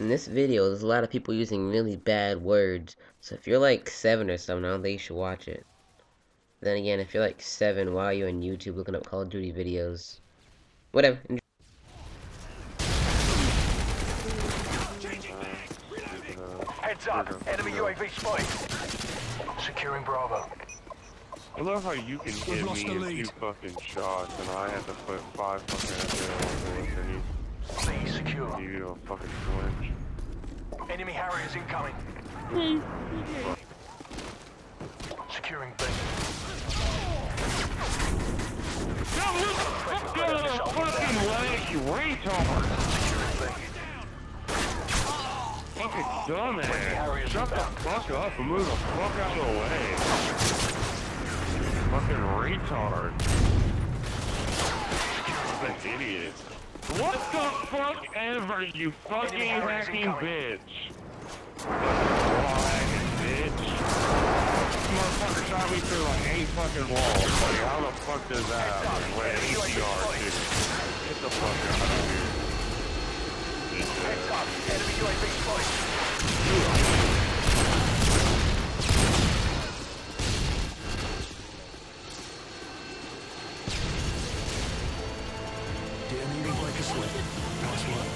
in this video, there's a lot of people using really bad words. So if you're like 7 or something, I don't think you should watch it. Then again, if you're like 7, why are you on YouTube looking up Call of Duty videos? Whatever. Heads up, enemy UAV spotted. Securing Bravo. I love how you can hit me in two fucking shots and I have to put five fucking heads in C secure. you don't fucking flinch. Enemy Harriers incoming. Securing B. No, look! Fuck the fucking leg, you retard! Securing B. Fucking dumbass! Shut the fuck up and move the fuck out of the way! Fucking retard! Fucking idiot! What the fuck ever, you fucking hacking bitch! Fucking bitch! This motherfucker shot me through like eight fucking walls. Like, how the fuck does that happen? Wait, ACR, dude. Get the fuck out of here. Heads up, enemy UAV spotted. Didn't even Nice work.